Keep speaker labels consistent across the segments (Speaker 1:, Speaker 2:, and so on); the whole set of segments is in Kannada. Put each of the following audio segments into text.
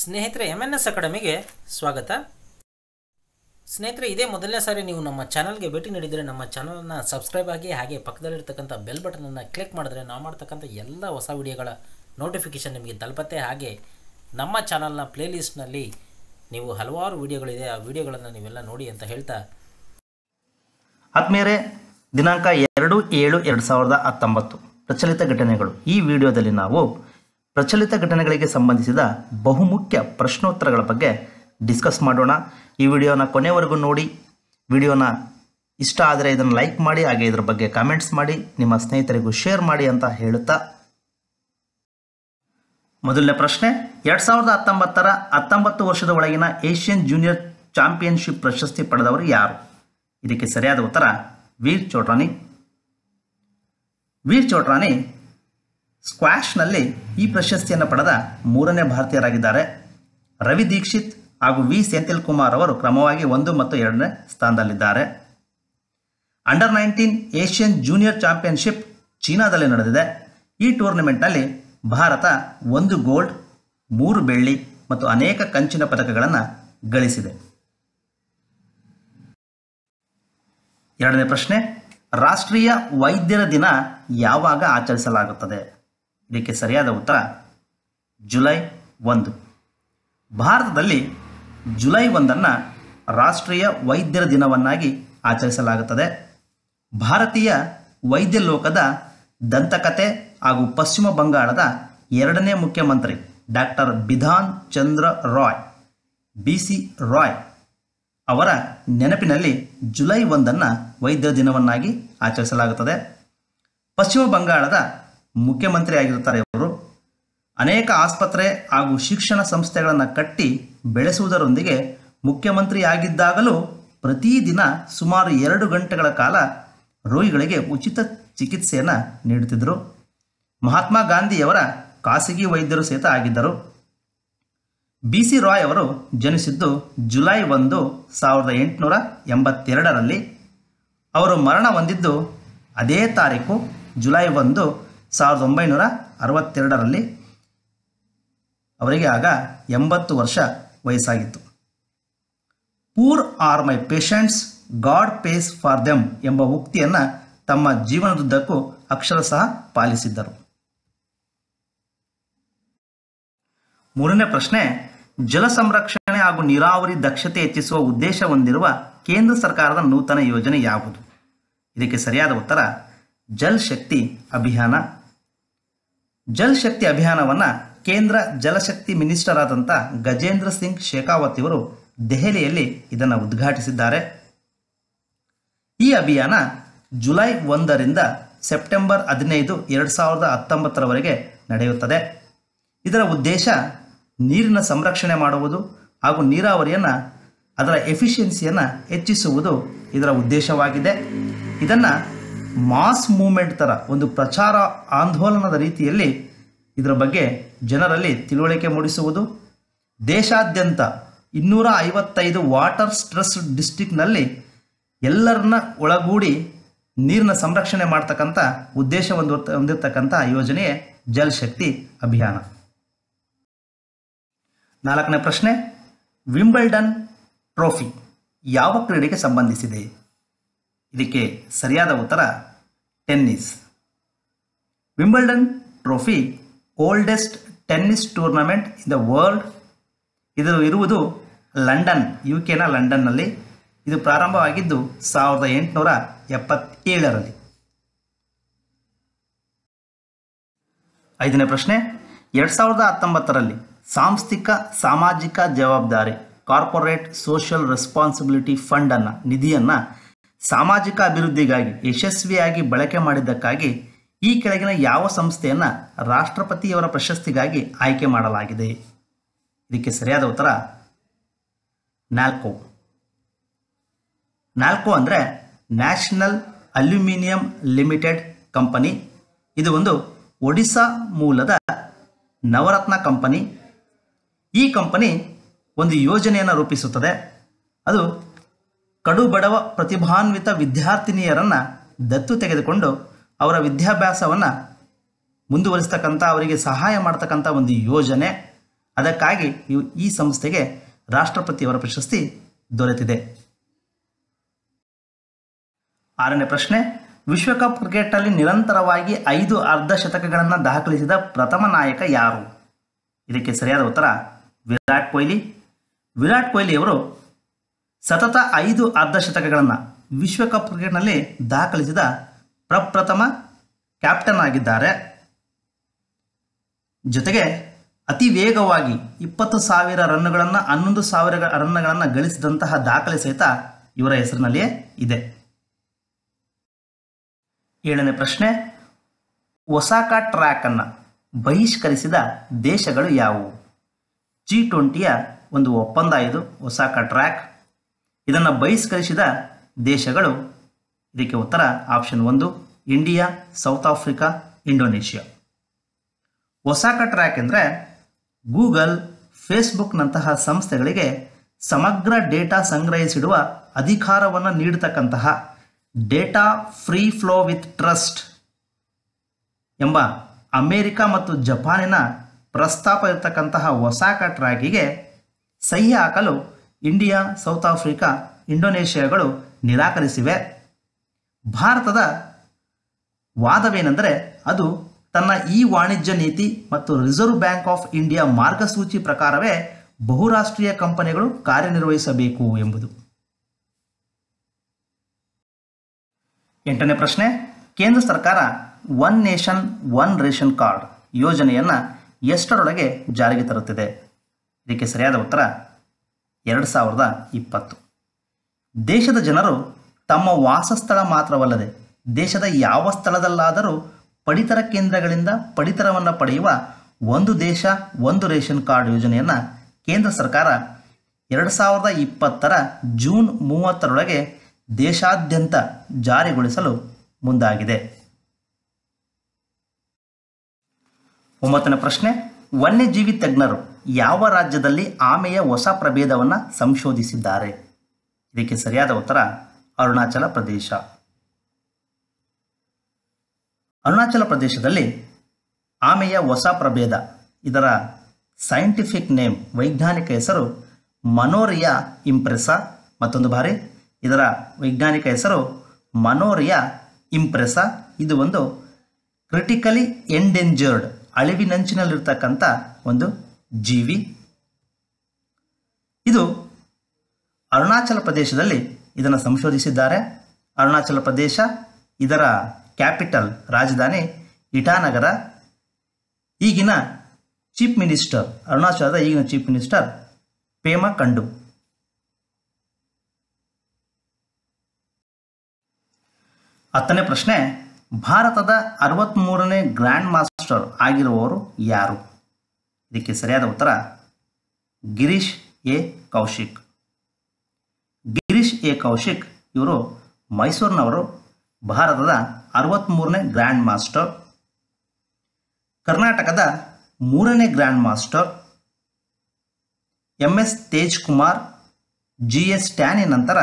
Speaker 1: ಸ್ನೇಹಿತರೆ ಎಂ ಎನ್ ಎಸ್ ಅಕಾಡೆಮಿಗೆ ಸ್ವಾಗತ. ಸ್ನೇಹಿತರೆ, ಇದೇ ಮೊದಲನೇ ಸಾರಿ ನೀವು ನಮ್ಮ ಚಾನಲ್ಗೆ ಭೇಟಿ ನೀಡಿದರೆ ನಮ್ಮ ಚಾನಲನ್ನು ಸಬ್ಸ್ಕ್ರೈಬ್ ಆಗಿ ಹಾಗೆ ಪಕ್ಕದಲ್ಲಿರ್ತಕ್ಕಂಥ ಬೆಲ್ ಬಟನನ್ನು ಕ್ಲಿಕ್ ಮಾಡಿದ್ರೆ ನಾವು ಮಾಡ್ತಕ್ಕಂಥ ಎಲ್ಲ ಹೊಸ ವಿಡಿಯೋಗಳ ನೋಟಿಫಿಕೇಷನ್ ನಿಮಗೆ ತಲುಪತ್ತೆ. ಹಾಗೆ ನಮ್ಮ ಚಾನಲ್ನ ಪ್ಲೇಲಿಸ್ಟ್ನಲ್ಲಿ ನೀವು ಹಲವಾರು ವಿಡಿಯೋಗಳಿದೆ. ಆ ವಿಡಿಯೋಗಳನ್ನು ನೀವೆಲ್ಲ ನೋಡಿ ಅಂತ ಹೇಳ್ತಾ
Speaker 2: ಆತ್ಮೀಯರೇ, ದಿನಾಂಕ ಎರಡು ಏಳು ಎರಡು ಸಾವಿರದ ಹತ್ತೊಂಬತ್ತು. ಪ್ರಚಲಿತ ಘಟನೆಗಳು. ಈ ವಿಡಿಯೋದಲ್ಲಿ ನಾವು ಪ್ರಚಲಿತ ಘಟನೆಗಳಿಗೆ ಸಂಬಂಧಿಸಿದ ಬಹುಮುಖ್ಯ ಪ್ರಶ್ನೋತ್ತರಗಳ ಬಗ್ಗೆ ಡಿಸ್ಕಸ್ ಮಾಡೋಣ. ಈ ವಿಡಿಯೋನ ಕೊನೆವರೆಗೂ ನೋಡಿ. ವಿಡಿಯೋನ ಇಷ್ಟ ಆದರೆ ಇದನ್ನು ಲೈಕ್ ಮಾಡಿ, ಹಾಗೆ ಇದರ ಬಗ್ಗೆ ಕಾಮೆಂಟ್ಸ್ ಮಾಡಿ, ನಿಮ್ಮ ಸ್ನೇಹಿತರಿಗೂ ಶೇರ್ ಮಾಡಿ ಅಂತ ಹೇಳುತ್ತಾ. ಮೊದಲನೇ ಪ್ರಶ್ನೆ, ಎರಡು ಸಾವಿರದ ಹತ್ತೊಂಬತ್ತರ ಹತ್ತೊಂಬತ್ತು ವರ್ಷದ ಒಳಗಿನ ಏಷ್ಯನ್ ಜೂನಿಯರ್ ಚಾಂಪಿಯನ್ಶಿಪ್ ಪ್ರಶಸ್ತಿ ಪಡೆದವರು ಯಾರು? ಇದಕ್ಕೆ ಸರಿಯಾದ ಉತ್ತರ, ವೀರ್ ಚೋಟ್ರಾನಿ ವೀರ್ ಚೋಟ್ರಾನಿ ಸ್ಕ್ವಾಷ್ನಲ್ಲಿ ಈ ಪ್ರಶಸ್ತಿಯನ್ನು ಪಡೆದ ಮೂರನೇ ಭಾರತೀಯರಾಗಿದ್ದಾರೆ. ರವಿ ದೀಕ್ಷಿತ್ ಹಾಗೂ ವಿ. ಸೆಂಥಿಲ್ ಕುಮಾರ್ ಅವರು ಕ್ರಮವಾಗಿ ಒಂದು ಮತ್ತು ಎರಡನೇ ಸ್ಥಾನದಲ್ಲಿದ್ದಾರೆ. Under nineteen Asian junior championship ಚೀನಾದಲ್ಲಿ ನಡೆದಿದೆ. ಈ ಟೂರ್ನಮೆಂಟ್ನಲ್ಲಿ ಭಾರತ ಒಂದು ಗೋಲ್ಡ್, ಮೂರು ಬೆಳ್ಳಿ ಮತ್ತು ಅನೇಕ ಕಂಚಿನ ಪದಕಗಳನ್ನು ಗಳಿಸಿದೆ. ಎರಡನೇ ಪ್ರಶ್ನೆ, ರಾಷ್ಟ್ರೀಯ ವೈದ್ಯರ ದಿನ ಯಾವಾಗ ಆಚರಿಸಲಾಗುತ್ತದೆ? ಇದಕ್ಕೆ ಸರಿಯಾದ ಉತ್ತರ ಜುಲೈ ಒಂದು. ಭಾರತದಲ್ಲಿ ಜುಲೈ ಒಂದನ್ನು ರಾಷ್ಟ್ರೀಯ ವೈದ್ಯರ ದಿನವನ್ನಾಗಿ ಆಚರಿಸಲಾಗುತ್ತದೆ. ಭಾರತೀಯ ವೈದ್ಯ ಲೋಕದ ದಂತಕತೆ ಹಾಗೂ ಪಶ್ಚಿಮ ಬಂಗಾಳದ ಎರಡನೇ ಮುಖ್ಯಮಂತ್ರಿ doctor Bidhan Chandra Roy, B C Roy ಅವರ ನೆನಪಿನಲ್ಲಿ ಜುಲೈ ಒಂದನ್ನು ವೈದ್ಯರ ದಿನವನ್ನಾಗಿ ಆಚರಿಸಲಾಗುತ್ತದೆ. ಪಶ್ಚಿಮ ಬಂಗಾಳದ ಮುಖ್ಯಮಂತ್ರಿ ಆಗಿರುತ್ತಾರೆ ಇವರು. ಅನೇಕ ಆಸ್ಪತ್ರೆ ಹಾಗೂ ಶಿಕ್ಷಣ ಸಂಸ್ಥೆಗಳನ್ನು ಕಟ್ಟಿ ಬೆಳೆಸುವುದರೊಂದಿಗೆ ಮುಖ್ಯಮಂತ್ರಿಯಾಗಿದ್ದಾಗಲೂ ಪ್ರತಿದಿನ ಸುಮಾರು ಎರಡು ಗಂಟೆಗಳ ಕಾಲ ರೋಗಿಗಳಿಗೆ ಉಚಿತ ಚಿಕಿತ್ಸೆಯನ್ನು ನೀಡುತ್ತಿದ್ದರು. ಮಹಾತ್ಮ ಗಾಂಧಿಯವರ ಖಾಸಗಿ ವೈದ್ಯರು ಸಹಿತ ಆಗಿದ್ದರು. ಬಿ ಸಿ ರಾಯ್ ಅವರು ಜನಿಸಿದ್ದು ಜುಲೈ ಒಂದು, ಸಾವಿರದ ಎಂಟುನೂರ ಎಂಬತ್ತೆರಡರಲ್ಲಿ. ಅವರು ಮರಣ ಹೊಂದಿದ್ದು ಅದೇ ತಾರೀಕು ಜುಲೈ ಒಂದು ಸಾವಿರದ ಒಂಬೈನೂರ ಅರವತ್ತೆರಡರಲ್ಲಿ ಅವರಿಗೆ ಆಗ ಎಂಬತ್ತು ವರ್ಷ ವಯಸ್ಸಾಗಿತ್ತು. Poor are my patients, God pays for them ಎಂಬ ಉಕ್ತಿಯನ್ನು ತಮ್ಮ ಜೀವನದುದ್ದಕ್ಕೂ ಅಕ್ಷರಶಃ ಪಾಲಿಸಿದ್ದರು. ಮೂರನೇ ಪ್ರಶ್ನೆ, ಜಲ ಸಂರಕ್ಷಣೆ ಹಾಗೂ ನೀರಾವರಿ ದಕ್ಷತೆ ಹೆಚ್ಚಿಸುವ ಉದ್ದೇಶ ಹೊಂದಿರುವ ಕೇಂದ್ರ ಸರ್ಕಾರದ ನೂತನ ಯೋಜನೆ ಯಾವುದು? ಇದಕ್ಕೆ ಸರಿಯಾದ ಉತ್ತರ, ಜಲ್ ಶಕ್ತಿ ಅಭಿಯಾನ. ಜಲ್ ಶಕ್ತಿ ಅಭಿಯಾನವನ್ನು ಕೇಂದ್ರ ಜಲಶಕ್ತಿ ಮಿನಿಸ್ಟರ್ ಆದಂಥ ಗಜೇಂದ್ರ ಸಿಂಗ್ ಶೇಖಾವತ್ ಇವರು ದೆಹಲಿಯಲ್ಲಿ ಇದನ್ನು ಉದ್ಘಾಟಿಸಿದ್ದಾರೆ. ಈ ಅಭಿಯಾನ ಜುಲೈ ಒಂದರಿಂದ ಸೆಪ್ಟೆಂಬರ್ ಹದಿನೈದು ಎರಡು ಸಾವಿರದ ಹತ್ತೊಂಬತ್ತರವರೆಗೆ ನಡೆಯುತ್ತದೆ. ಇದರ ಉದ್ದೇಶ ನೀರಿನ ಸಂರಕ್ಷಣೆ ಮಾಡುವುದು ಹಾಗೂ ನೀರಾವರಿಯನ್ನು ಅದರ ಎಫಿಷಿಯನ್ಸಿಯನ್ನು ಹೆಚ್ಚಿಸುವುದು ಇದರ ಉದ್ದೇಶವಾಗಿದೆ. ಇದನ್ನು ಮಾಸ್ ಮೂಮೆಂಟ್ ಥರ ಒಂದು ಪ್ರಚಾರ ಆಂದೋಲನದ ರೀತಿಯಲ್ಲಿ ಇದರ ಬಗ್ಗೆ ಜನರಲ್ಲಿ ತಿಳುವಳಿಕೆ ಮೂಡಿಸುವುದು. ದೇಶಾದ್ಯಂತ ಇನ್ನೂರ ಐವತ್ತೈದು ವಾಟರ್ ಸ್ಟ್ರೆಸ್ ಡಿಸ್ಟಿಕ್ನಲ್ಲಿ ಎಲ್ಲರನ್ನ ಒಳಗೂಡಿ ನೀರಿನ ಸಂರಕ್ಷಣೆ ಮಾಡ್ತಕ್ಕಂಥ ಉದ್ದೇಶ ಒಂದು ಹೊಂದಿರತಕ್ಕಂಥ ಯೋಜನೆಯೇ ಜಲ್ಶಕ್ತಿ ಅಭಿಯಾನ. ನಾಲ್ಕನೇ ಪ್ರಶ್ನೆ, ವಿಂಬಲ್ಡನ್ ಟ್ರೋಫಿ ಯಾವ ಕ್ರೀಡೆಗೆ ಸಂಬಂಧಿಸಿದೆ? ಇದಕ್ಕೆ ಸರಿಯಾದ ಉತ್ತರ tennis. Wimbledon trophy oldest tennis tournament in the world ಇದು ಇರುವುದು ಲಂಡನ್ ಯು ಕೆನ ಲಂಡನ್ನಲ್ಲಿ. ಇದು ಪ್ರಾರಂಭವಾಗಿದ್ದು ಸಾವಿರದ ಎಂಟುನೂರ ಎಪ್ಪತ್ತೇಳರಲ್ಲಿ. ಐದನೇ ಪ್ರಶ್ನೆ, ಎರಡು ಸಾವಿರದ ಹತ್ತೊಂಬತ್ತರಲ್ಲಿ ಸಾಂಸ್ಥಿಕ, ಸಾಮಾಜಿಕ ಜವಾಬ್ದಾರಿ, ಕಾರ್ಪೊರೇಟ್ ಸೋಷಿಯಲ್ ರೆಸ್ಪಾನ್ಸಿಬಿಲಿಟಿ ಫಂಡನ್ನು, ನಿಧಿಯನ್ನು ಸಾಮಾಜಿಕ ಅಭಿವೃದ್ಧಿಗಾಗಿ ಯಶಸ್ವಿಯಾಗಿ ಬಳಕೆ ಮಾಡಿದ್ದಕ್ಕಾಗಿ ಈ ಕೆಳಗಿನ ಯಾವ ಸಂಸ್ಥೆಯನ್ನು ರಾಷ್ಟ್ರಪತಿಯವರ ಪ್ರಶಸ್ತಿಗಾಗಿ ಆಯ್ಕೆ ಮಾಡಲಾಗಿದೆ? ಇದಕ್ಕೆ ಸರಿಯಾದ ಉತ್ತರ ನಾಲ್ಕೋ. ನಾಲ್ಕೋ ಅಂದರೆ ನ್ಯಾಷನಲ್ ಅಲ್ಯೂಮಿನಿಯಂ ಲಿಮಿಟೆಡ್ ಕಂಪನಿ. ಇದು ಒಂದು ಒಡಿಶಾ ಮೂಲದ ನವರತ್ನ ಕಂಪನಿ. ಈ ಕಂಪನಿ ಒಂದು ಯೋಜನೆಯನ್ನು ರೂಪಿಸುತ್ತದೆ. ಅದು ಕಡು ಬಡವ ಪ್ರತಿಭಾನ್ವಿತ ವಿದ್ಯಾರ್ಥಿನಿಯರನ್ನು ದತ್ತು ತೆಗೆದುಕೊಂಡು ಅವರ ವಿದ್ಯಾಭ್ಯಾಸವನ್ನು ಮುಂದುವರಿಸ್ತಕ್ಕಂಥ ಅವರಿಗೆ ಸಹಾಯ ಮಾಡ್ತಕ್ಕಂಥ ಒಂದು ಯೋಜನೆ. ಅದಕ್ಕಾಗಿ ಈ ಸಂಸ್ಥೆಗೆ ರಾಷ್ಟ್ರಪತಿಯವರ ಪ್ರಶಸ್ತಿ ದೊರೆತಿದೆ. ಆರನೇ ಪ್ರಶ್ನೆ, ವಿಶ್ವಕಪ್ ಕ್ರಿಕೆಟ್ನಲ್ಲಿ ನಿರಂತರವಾಗಿ ಐದು ಅರ್ಧ ಶತಕಗಳನ್ನು ದಾಖಲಿಸಿದ ಪ್ರಥಮ ನಾಯಕ ಯಾರು? ಇದಕ್ಕೆ ಸರಿಯಾದ ಉತ್ತರ, ವಿರಾಟ್ ಕೊಹ್ಲಿ. ವಿರಾಟ್ ಕೊಹ್ಲಿಯವರು ಸತತ ಐದು ಅರ್ಧ ಶತಕಗಳನ್ನು ವಿಶ್ವಕಪ್ ಕ್ರಿಕೆಟ್ನಲ್ಲಿ ದಾಖಲಿಸಿದ ಪ್ರಪ್ರಥಮ ಕ್ಯಾಪ್ಟನ್ ಆಗಿದ್ದಾರೆ. ಜೊತೆಗೆ ಅತಿ ವೇಗವಾಗಿ ಇಪ್ಪತ್ತು ಸಾವಿರ ರನ್ನುಗಳನ್ನು, ಹನ್ನೊಂದು ಸಾವಿರ ರನ್ನುಗಳನ್ನು ಗಳಿಸಿದಂತಹ ದಾಖಲೆ ಸಹಿತ ಇವರ ಹೆಸರಿನಲ್ಲಿಯೇ ಇದೆ. ಏಳನೇ ಪ್ರಶ್ನೆ, ಒಸಾಕ ಟ್ರ್ಯಾಕ್ ಅನ್ನು ಬಹಿಷ್ಕರಿಸಿದ ದೇಶಗಳು ಯಾವುವು? ಜಿ ಟ್ವೆಂಟಿಯ ಒಂದು ಒಪ್ಪಂದ ಇದು, ಒಸಾಕ ಟ್ರ್ಯಾಕ್. ಇದನ್ನು ಬಹಿಷ್ಕರಿಸಿದ ದೇಶಗಳು. ಇದಕ್ಕೆ ಉತ್ತರ ಆಪ್ಷನ್ ಒಂದು India South Africa Indonesia Osaka track ಅಂದರೆ ಗೂಗಲ್ ಫೇಸ್ಬುಕ್ನಂತಹ ಸಂಸ್ಥೆಗಳಿಗೆ ಸಮಗ್ರ ಡೇಟಾ ಸಂಗ್ರಹಿಸಿಡುವ ಅಧಿಕಾರವನ್ನು ನೀಡತಕ್ಕಂತಹ data free flow with trust ಎಂಬ ಅಮೇರಿಕ ಮತ್ತು ಜಪಾನಿನ ಪ್ರಸ್ತಾಪ ಇರತಕ್ಕಂತಹ ಒಸಾಕ ಟ್ರ್ಯಾಕಿಗೆ ಸಹಿ ಹಾಕಲು ಇಂಡಿಯಾ, ಸೌತ್ ಆಫ್ರಿಕಾ, ಇಂಡೋನೇಷ್ಯಾಗಳು ನಿರಾಕರಿಸಿವೆ. ಭಾರತದ ವಾದವೇನೆಂದರೆ ಅದು ತನ್ನ ಈ ವಾಣಿಜ್ಯ ನೀತಿ ಮತ್ತು ರಿಸರ್ವ್ ಬ್ಯಾಂಕ್ ಆಫ್ ಇಂಡಿಯಾ ಮಾರ್ಗಸೂಚಿ ಪ್ರಕಾರವೇ ಬಹುರಾಷ್ಟ್ರೀಯ ಕಂಪನಿಗಳು ಕಾರ್ಯನಿರ್ವಹಿಸಬೇಕು ಎಂಬುದು. ಎಂಟನೇ ಪ್ರಶ್ನೆ, ಕೇಂದ್ರ ಸರ್ಕಾರ one nation one ration card ಯೋಜನೆಯನ್ನು ಎಷ್ಟರೊಳಗೆ ಜಾರಿಗೆ ತರುತ್ತಿದೆ? ಇದಕ್ಕೆ ಸರಿಯಾದ ಉತ್ತರ ಎರಡು ಸಾವಿರದ ಇಪ್ಪತ್ತು. ದೇಶದ ಜನರು ತಮ್ಮ ವಾಸಸ್ಥಳ ಮಾತ್ರವಲ್ಲದೆ ದೇಶದ ಯಾವ ಸ್ಥಳದಲ್ಲಾದರೂ ಪಡಿತರ ಕೇಂದ್ರಗಳಿಂದ ಪಡಿತರವನ್ನು ಪಡೆಯುವ ಒಂದು ದೇಶ, ಒಂದು ರೇಷನ್ ಕಾರ್ಡ್ ಯೋಜನೆಯನ್ನು ಕೇಂದ್ರ ಸರ್ಕಾರ ಎರಡು ಸಾವಿರದ ಇಪ್ಪತ್ತರ ಜೂನ್ ಮೂವತ್ತರೊಳಗೆ ದೇಶಾದ್ಯಂತ ಜಾರಿಗೊಳಿಸಲು ಮುಂದಾಗಿದೆ. ಒಂಬತ್ತನೇ ಪ್ರಶ್ನೆ. ವನ್ಯಜೀವಿ ತಜ್ಞರು ಯಾವ ರಾಜ್ಯದಲ್ಲಿ ಆಮೆಯ ಹೊಸ ಪ್ರಭೇದವನ್ನು ಸಂಶೋಧಿಸಿದ್ದಾರೆ? ಇದಕ್ಕೆ ಸರಿಯಾದ ಉತ್ತರ ಅರುಣಾಚಲ ಪ್ರದೇಶ. ಅರುಣಾಚಲ ಪ್ರದೇಶದಲ್ಲಿ ಆಮೆಯ ಹೊಸ ಪ್ರಭೇದ, ಇದರ ಸೈಂಟಿಫಿಕ್ ನೇಮ್ ವೈಜ್ಞಾನಿಕ ಹೆಸರು ಮನೋರಿಯಾ ಇಂಪ್ರೆಸಾ, ಮತ್ತೊಂದು ಬಾರಿ, ಇದರ ವೈಜ್ಞಾನಿಕ ಹೆಸರು ಮನೋರಿಯಾ ಇಂಪ್ರೆಸಾ, ಇದು ಒಂದು ಕ್ರಿಟಿಕಲಿ ಎಂಡೆಂಜರ್ಡ್ ಅಳಿವಿನಂಚಿನಲ್ಲಿರ್ತಕ್ಕಂಥ ಒಂದು ಜೀವಿ. ಇದು ಅರುಣಾಚಲ ಪ್ರದೇಶದಲ್ಲಿ ಇದನ್ನು ಸಂಶೋಧಿಸಿದ್ದಾರೆ. ಅರುಣಾಚಲ ಪ್ರದೇಶ ಇದರ ಕ್ಯಾಪಿಟಲ್ ರಾಜಧಾನಿ ಇಟಾನಗರ. ಈಗಿನ ಚೀಫ್ ಮಿನಿಸ್ಟರ್, ಅರುಣಾಚಲದ ಈಗಿನ ಚೀಫ್ ಮಿನಿಸ್ಟರ್ ಪೇಮಾ ಕಂಡು. ಹತ್ತನೇ ಪ್ರಶ್ನೆ ಭಾರತದ ಅರವತ್ತ್ಮೂರನೇ ಗ್ರ್ಯಾಂಡ್ ಮಾಸ್ಟರ್ ಆಗಿರುವವರು ಯಾರು? ಇದಕ್ಕೆ ಸರಿಯಾದ ಉತ್ತರ ಗಿರೀಶ್ ಎ. ಕೌಶಿಕ್. ಗಿರೀಶ್ ಎ. ಕೌಶಿಕ್ ಇವರು ಮೈಸೂರಿನವರು, ಭಾರತದ ಅರವತ್ತ್ಮೂರನೇ ಗ್ರ್ಯಾಂಡ್ ಮಾಸ್ಟರ್, ಕರ್ನಾಟಕದ ಮೂರನೇ grand master, M. S. Tej Kumar G. S. Tanay ನಂತರ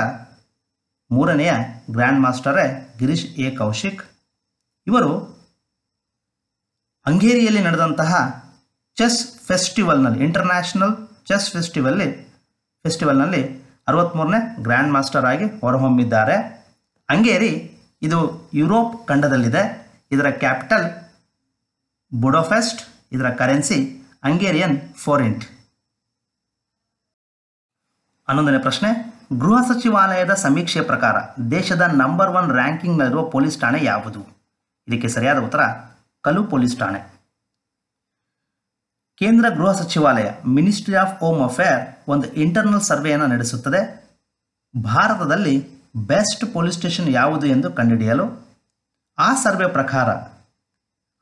Speaker 2: ಮೂರನೆಯ ಗ್ರ್ಯಾಂಡ್ ಮಾಸ್ಟರೇ ಗಿರೀಶ್ ಎ. ಕೌಶಿಕ್. ಇವರು ಹಂಗೇರಿಯಲ್ಲಿ ನಡೆದಂತಹ ಚೆಸ್ ಫೆಸ್ಟಿವಲ್ನಲ್ಲಿ ಇಂಟರ್ನ್ಯಾಷನಲ್ ಚೆಸ್ ಫೆಸ್ಟಿವಲ್ಲಿ, ಫೆಸ್ಟಿವಲ್ನಲ್ಲಿ ಅರವತ್ತ್ಮೂರನೇ ಗ್ರ್ಯಾಂಡ್ ಮಾಸ್ಟರ್ ಆಗಿ ಹೊರಹೊಮ್ಮಿದ್ದಾರೆ. ಹಂಗೇರಿ ಇದು ಯುರೋಪ್ ಖಂಡದಲ್ಲಿದೆ. ಇದರ ಕ್ಯಾಪಿಟಲ್ ಬುಡೋಫೆಸ್ಟ್, ಇದರ ಕರೆನ್ಸಿ ಹಂಗೇರಿಯನ್ ಫೋರಿಂಟ್ ಹನ್ನೊಂದನೇ ಪ್ರಶ್ನೆ, ಗೃಹ ಸಚಿವಾಲಯದ ಸಮೀಕ್ಷೆ ಪ್ರಕಾರ ದೇಶದ ನಂಬರ್ ಒನ್ ರ್ಯಾಂಕಿಂಗ್ನಲ್ಲಿರುವ ಪೊಲೀಸ್ ಠಾಣೆ ಯಾವುದು? ಇದಕ್ಕೆ ಸರಿಯಾದ ಉತ್ತರ ಕಲು ಪೊಲೀಸ್ ಠಾಣೆ. ಕೇಂದ್ರ ಗೃಹ ಸಚಿವಾಲಯ ಮಿನಿಸ್ಟ್ರಿ ಆಫ್ ಹೋಮ್ ಅಫೇರ್ ಒಂದು ಇಂಟರ್ನಲ್ ಸರ್ವೆಯನ್ನು ನಡೆಸುತ್ತದೆ. ಭಾರತದಲ್ಲಿ ಬೆಸ್ಟ್ ಪೊಲೀಸ್ ಸ್ಟೇಷನ್ ಯಾವುದು ಎಂದು ಕಂಡುಹಿಡಿಯಲು ಆ ಸರ್ವೆ ಪ್ರಕಾರ,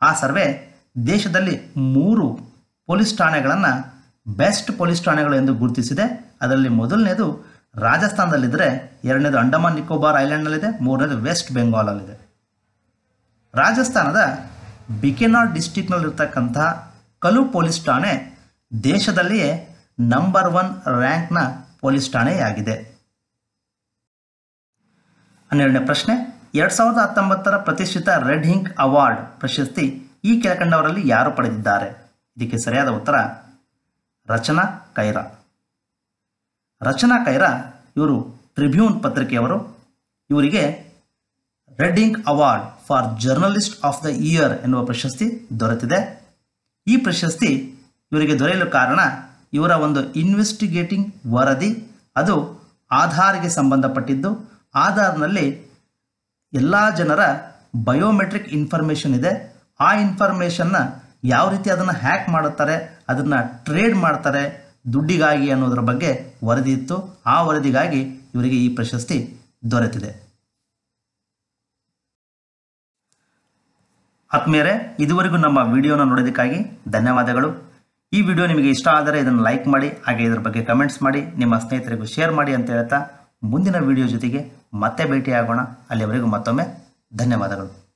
Speaker 2: ಆ ಸರ್ವೆ ದೇಶದಲ್ಲಿ ಮೂರು ಪೊಲೀಸ್ ಠಾಣೆಗಳನ್ನು ಬೆಸ್ಟ್ ಪೊಲೀಸ್ ಠಾಣೆಗಳು ಎಂದು ಗುರುತಿಸಿದೆ. ಅದರಲ್ಲಿ ಮೊದಲನೇದು ರಾಜಸ್ಥಾನದಲ್ಲಿದ್ದರೆ, ಎರಡನೇದು ಅಂಡಮಾನ್ ನಿಕೋಬಾರ್ ಐಲ್ಯಾಂಡ್ನಲ್ಲಿದೆ, ಮೂರನೇದು ವೆಸ್ಟ್ ಬೆಂಗಾಲಲ್ಲಿದೆ. ರಾಜಸ್ಥಾನದ ಬಿಕೆನಾಡ್ ಡಿಸ್ಟಿಕ್ನಲ್ಲಿರ್ತಕ್ಕಂಥ ಕಲು ಪೊಲೀಸ್ ಠಾಣೆ ದೇಶದಲ್ಲಿಯೇ ನಂಬರ್ ಒನ್ ರ್ಯಾಂಕ್ನ ಪೊಲೀಸ್ ಠಾಣೆಯಾಗಿದೆ. ಹನ್ನೆರಡನೇ ಪ್ರಶ್ನೆ, ಎರಡು ಸಾವಿರದ ಹತ್ತೊಂಬತ್ತರ ಪ್ರತಿಷ್ಠಿತ ರೆಡ್ ಹಿಂಕ್ ಅವಾರ್ಡ್ ಪ್ರಶಸ್ತಿ ಈ ಕೆಳಕಂಡವರಲ್ಲಿ ಯಾರು ಪಡೆದಿದ್ದಾರೆ? ಇದಕ್ಕೆ ಸರಿಯಾದ ಉತ್ತರ, ರಚನಾ ಕೈರ. ರಚನಾ ಕೈರ ಇವರು ಟ್ರಿಬ್ಯೂನ್ ಪತ್ರಿಕೆಯವರು. ಇವರಿಗೆ red award for journalist of the year ಎನ್ನುವ ಪ್ರಶಸ್ತಿ ದೊರೆತಿದೆ. ಈ ಪ್ರಶಸ್ತಿ ಇವರಿಗೆ ದೊರೆಯಲು ಕಾರಣ ಇವರ ಒಂದು ಇನ್ವೆಸ್ಟಿಗೇಟಿಂಗ್ ವರದಿ, ಅದು ಆಧಾರ್ಗೆ ಸಂಬಂಧಪಟ್ಟಿದ್ದು. ಆಧಾರ್ನಲ್ಲಿ ಎಲ್ಲ ಜನರ ಬಯೋಮೆಟ್ರಿಕ್ ಇನ್ಫಾರ್ಮೇಷನ್ ಇದೆ. ಆ ಇನ್ಫಾರ್ಮೇಷನ್ನ ಯಾವ ರೀತಿ ಅದನ್ನು ಹ್ಯಾಕ್ ಮಾಡುತ್ತಾರೆ, ಅದನ್ನು ಟ್ರೇಡ್ ಮಾಡ್ತಾರೆ, ದುಡ್ಡಿಗಾಗಿ ಅನ್ನೋದರ ಬಗ್ಗೆ ವರದಿ ಇತ್ತು. ಆ ವರದಿಗಾಗಿ ಇವರಿಗೆ ಈ ಪ್ರಶಸ್ತಿ ದೊರೆತಿದೆ. ಆತ್ಮೀಯರೇ, ಇದುವರೆಗೂ ನಮ್ಮ ವಿಡಿಯೋನ ನೋಡೋದಕ್ಕಾಗಿ ಧನ್ಯವಾದಗಳು. ಈ ವಿಡಿಯೋ ನಿಮಗೆ ಇಷ್ಟ ಆದರೆ ಇದನ್ನು ಲೈಕ್ ಮಾಡಿ, ಹಾಗೆ ಇದರ ಬಗ್ಗೆ ಕಮೆಂಟ್ಸ್ ಮಾಡಿ, ನಿಮ್ಮ ಸ್ನೇಹಿತರಿಗೂ ಶೇರ್ ಮಾಡಿ ಅಂತ ಹೇಳ್ತಾ ಮುಂದಿನ ವಿಡಿಯೋ ಜೊತೆಗೆ ಮತ್ತೆ ಭೇಟಿಯಾಗೋಣ. ಅಲ್ಲಿವರೆಗೂ ಮತ್ತೊಮ್ಮೆ ಧನ್ಯವಾದಗಳು.